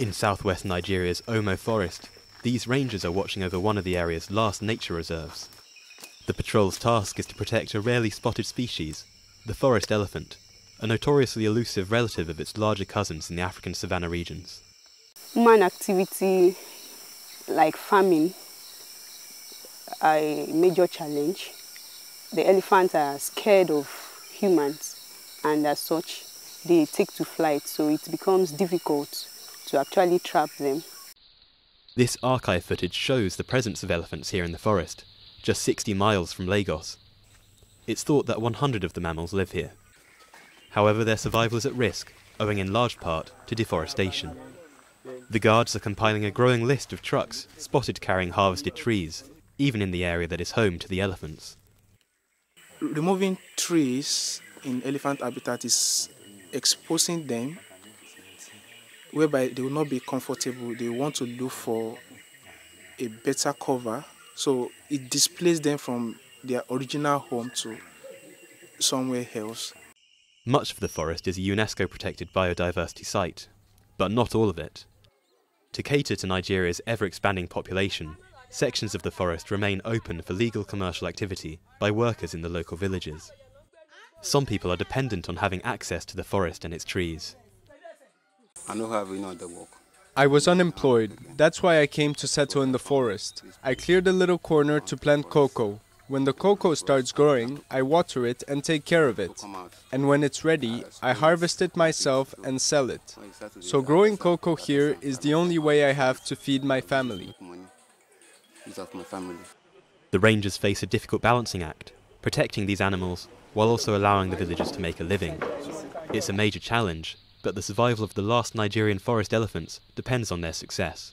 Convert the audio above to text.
In southwest Nigeria's Omo Forest, these rangers are watching over one of the area's last nature reserves. The patrol's task is to protect a rarely spotted species, the forest elephant, a notoriously elusive relative of its larger cousins in the African savanna regions. Human activity like farming are a major challenge. The elephants are scared of humans and as such they take to flight so it becomes difficult to actually trap them. This archive footage shows the presence of elephants here in the forest, just 60 miles from Lagos. It's thought that 100 of the mammals live here. However, their survival is at risk, owing in large part to deforestation. The guards are compiling a growing list of trucks spotted carrying harvested trees, even in the area that is home to the elephants. Removing trees in elephant habitat is exposing them whereby they will not be comfortable. They want to look for a better cover. So it displaces them from their original home to somewhere else. Much of the forest is a UNESCO protected biodiversity site, but not all of it. To cater to Nigeria's ever expanding population, sections of the forest remain open for legal commercial activity by workers in the local villages. Some people are dependent on having access to the forest and its trees. I know how we know the work. I was unemployed. That's why I came to settle in the forest. I cleared a little corner to plant cocoa. When the cocoa starts growing, I water it and take care of it. And when it's ready, I harvest it myself and sell it. So growing cocoa here is the only way I have to feed my family. The rangers face a difficult balancing act, protecting these animals while also allowing the villagers to make a living. It's a major challenge, but the survival of the last Nigerian forest elephants depends on their success.